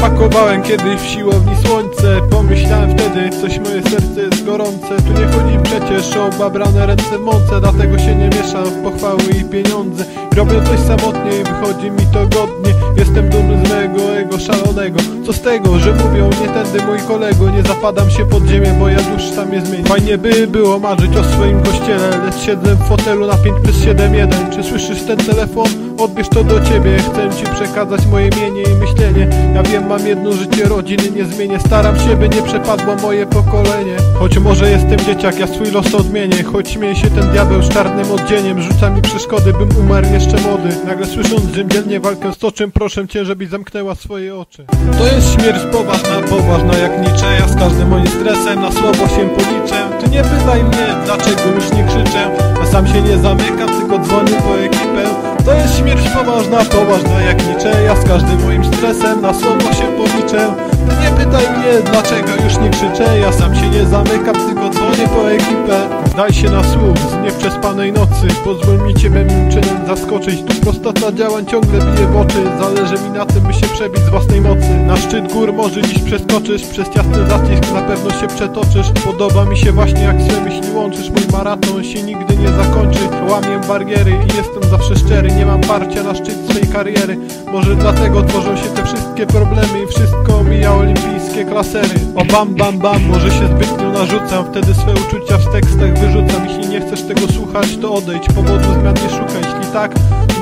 pakowałem kiedyś w siłowni słońce. Pomyślałem wtedy, coś moje serce jest gorące. Tu nie chodzi przecież o babrane ręce w mące Dlatego się nie mieszam w pochwały i pieniądze. Robię coś samotnie i wychodzi mi to godnie. Jestem dumny z mego ego szalonego Co z tego, że mówią nie tędy mój kolego Nie zapadam się pod ziemię, bo ja dusz tam je zmienię. Fajnie by było marzyć o swoim kościele Lecz siedzę w fotelu na 5 plus 7 1 Czy słyszysz ten telefon? Odbierz to do ciebie Chcę ci przekazać moje mienie i myślenie. Ja wiem, mam jedno życie, rodziny nie zmienię. Staram się, by nie przepadło moje pokolenie. Choć może jestem dzieciak, ja swój los odmienię. Choć śmieje się ten diabeł z czarnym oddzieniem Rzuca mi przeszkody, bym umarł jeszcze młody. Nagle słysząc, dzielnie walkę stoczę Proszę cię, żebyś zamknęła swoje oczy. To śmierć poważna, poważna jak niczego Z każdym moim stresem na słowo się policzę. Ty nie pytaj mnie, dlaczego już nie krzyczę sam się nie zamykam, tylko dzwonię po ekipę. To jest śmierć poważna, poważna jak niczego Z każdym moim stresem na słowo się policzę. Ty nie pytaj mnie, dlaczego już nie krzyczę. Ja sam się nie zamykam, tylko dzwonię po ekipę. Daj się na słuch z nieprzespanej nocy. Pozwól mi ciebie mym czynem zaskoczyć. Tu prostota działań ciągle bije w oczy. Zależy mi na tym, by się przebić z własnej mocy. Na szczyt gór może dziś przeskoczysz. Przez ciasny zacisk na pewno się przetoczysz. Podoba mi się właśnie jak swe myśli łączysz Mój maraton. Się nigdy nie zakończy Łamię bariery i jestem zawsze szczery. Nie mam parcia na szczyt swej kariery. Może dlatego tworzą się te wszystkie problemy I wszystko omija olimpijskie klasery. O bam bam bam, może się zbytnio narzucam. Wtedy swe uczucia w tekstach wyrzucam. Jeśli nie chcesz tego słuchać, to odejdź. Powodu zmian nie szukaj, jeśli tak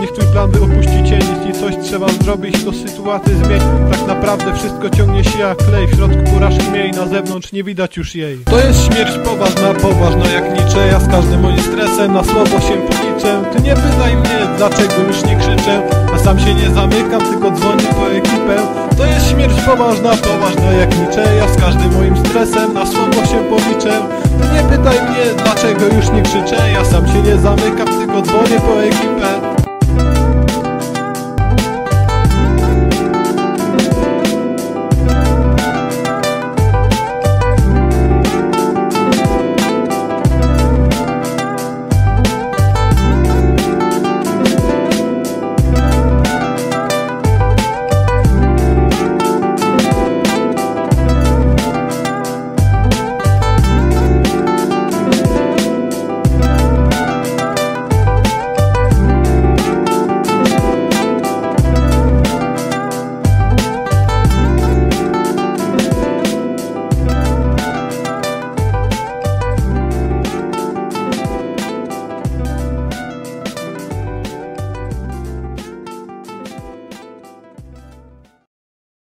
niech twój plan by opuści cień Jeśli coś trzeba zrobić, to sytuację zmień. Tak naprawdę wszystko ciągnie się jak klej W środku porażki miej, na zewnątrz nie widać już jej. To jest śmierć poważna, poważna jak niczego Z każdym moim stresem na słowo się policzę. Ty nie pytaj mnie, dlaczego już nie krzyczę. A sam się nie zamykam, tylko dzwonię po ekipę. To jest śmierć poważna, poważna jak niczego Z każdym moim stresem na słowo się policzę. Ty nie pytaj mnie, dlaczego już nie krzyczę. Ja sam się nie zamykam, tylko dzwonię po ekipę